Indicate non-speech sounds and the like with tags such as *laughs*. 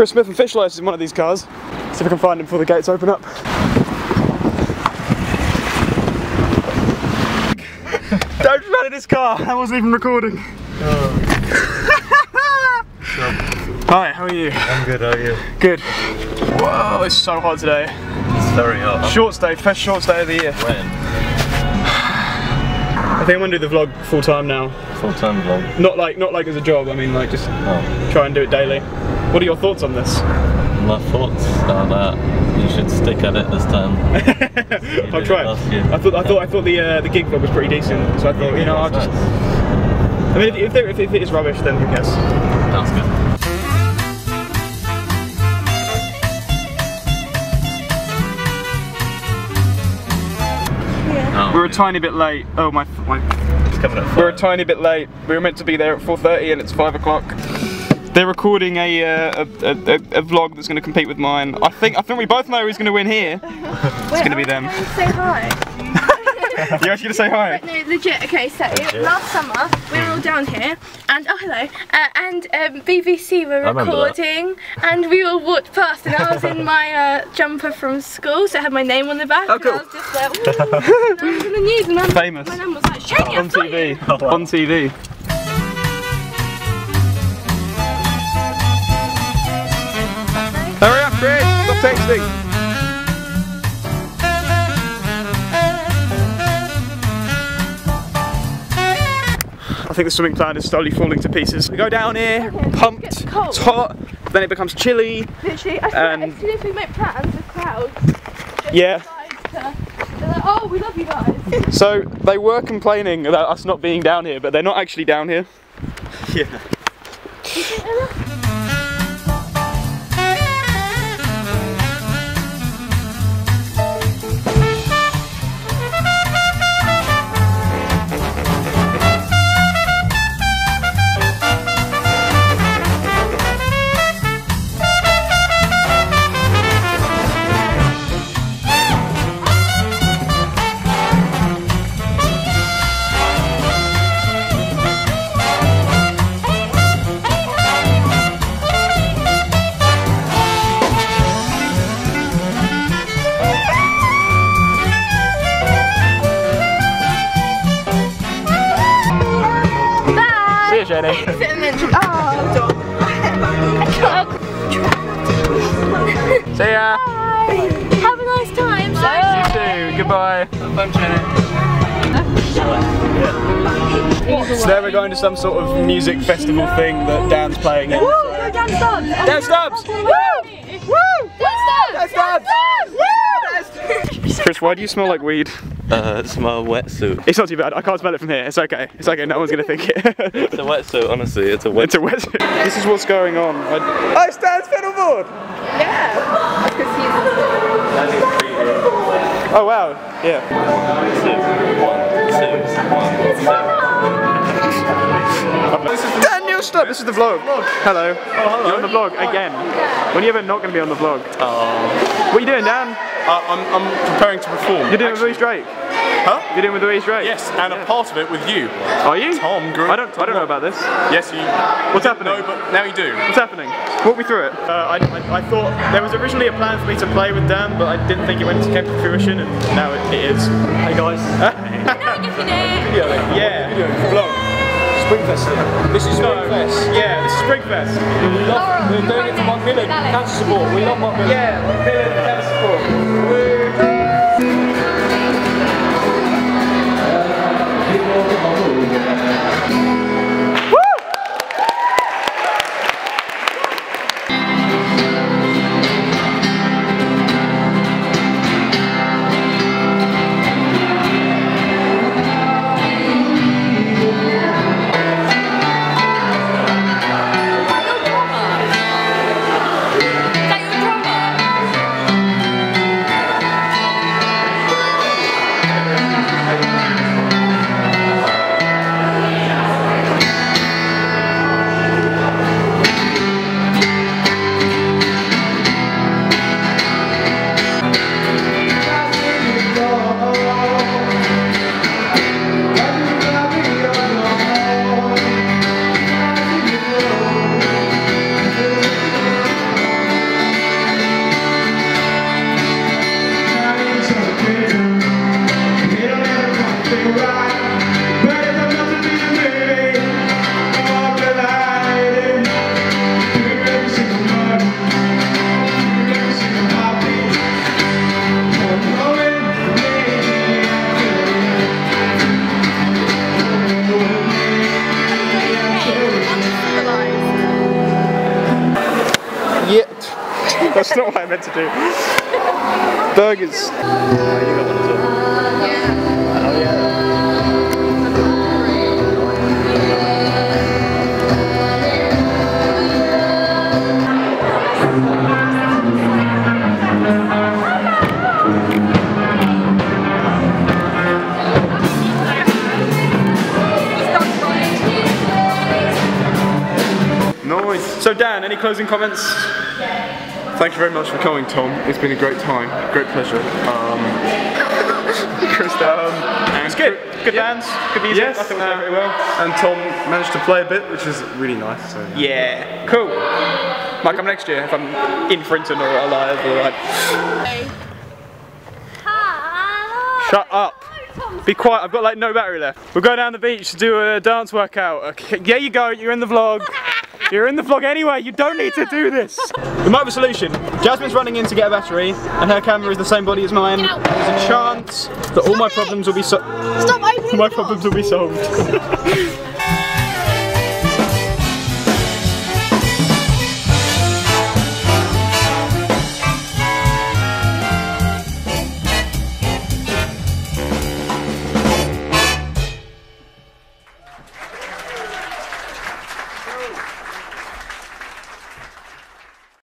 Chris Smith and Fish Slice is in one of these cars. See if we can find him before the gates open up. *laughs* Don't run in his car. I wasn't even recording. *laughs* Hi, how are you? I'm good, how are you? Good. Whoa, it's so hot today. It's very hot. Short stay, first short stay of the year. When? I think I'm gonna do the vlog full time now. Full time vlog. Not like not like as a job. I mean like just Oh. try and do it daily. What are your thoughts on this? My thoughts are that you should stick at it this time. *laughs* I'll did try. it. I thought I thought I thought the uh, the gig vlog was pretty decent, so I thought you know I'll just. I mean, if, if, if, if it is rubbish, then who cares? Sounds good. Oh, We're a tiny bit late. Oh my, my it's coming at we're a tiny bit late. We were meant to be there at 4:30 and it's five o'clock. They're recording a, uh, a, a, a, a vlog that's going to compete with mine. I think I think we both know who's going to win here. It's going to be them. Say hi. *laughs* You actually going to say hi? No, legit. Okay, so last summer we were all down here, and oh hello, uh, and um, BBC were recording, and we all walked past, and I was in my uh, jumper from school, so I had my name on the back. Oh, and cool. I was just like, *laughs* Ooh. and I was in the news, and I'm, Famous. my mum was like, Shane, On I've got you. TV. Oh, wow. On TV. Chris! Stop! I think the swimming plan is slowly falling to pieces. We go down here, Okay, pumped, it's it's hot, then it becomes chilly. Literally, I swear, And- as soon as we make plans, the crowd just Yeah. decides to, they're like, oh, we love you guys. So they were complaining about us not being down here, but they're not actually down here. *laughs* Yeah. Bye. See you, Jenny. Sit and then, oh, See ya. Bye. Have a nice time. You too. Goodbye. So now we're going to some sort of music festival thing that Dan's playing in. Woo! Go down Stubbs. Dan Stubbs! Woo! Woo! Dan Stubbs! Woo! Chris, why do you smell like weed? Uh, it's my wetsuit. It's not too bad. I can't smell it from here. It's okay. It's okay. No one's gonna think it. It's a wetsuit, honestly. It's a wetsuit. *laughs* it's a wet. This is what's going on. I... Oh, Stan's fiddleboard! Yeah. Because Oh wow. Yeah. Daniel, stop! This is the vlog. Hello. You're on the vlog again. When are you ever not going to be on the vlog? What are you doing, Dan? Uh, I'm, I'm preparing to perform. You're doing it with Louise Drake. Huh? You're doing it with Louise Drake. Yes, and a part of it with you. Are you? Tom Gru- I don't. I don't know about this. Yes, you. What's you happening? No, but now you do. What's happening? Walk me through it. Uh, I, I, I thought there was originally a plan for me to play with Dan, but I didn't think it went to came to fruition, and now it, it is. Hey guys. *laughs* yeah. Vlog. Springfest. This is Springfest. Yeah, this is Springfest. We love, we're doing it for Macmillan Cancer Support. We love Macmillan. Yeah, Macmillan Cancer Support. That's not what I meant to do. Burgers. So Dan, any closing comments? Thank you very much for coming, Tom. It's been a great time, great pleasure. Um, Chris, um, it's good. Good bands, good music. yes, I think we uh, very well. and Tom managed to play a bit, which is really nice. So. Yeah, cool. Might come next year if I'm in Frinton or alive or like. Shut up. Be quiet, I've got like no battery left. We're going down the beach to do a dance workout. Okay, there you go, you're in the vlog. *laughs* You're in the vlog anyway, you don't need to do this. We might have a solution. Jasmine's running in to get a battery and her camera is the same body as mine. There's a chance that all my problems will be so Stop opening my problems will be solved. *laughs*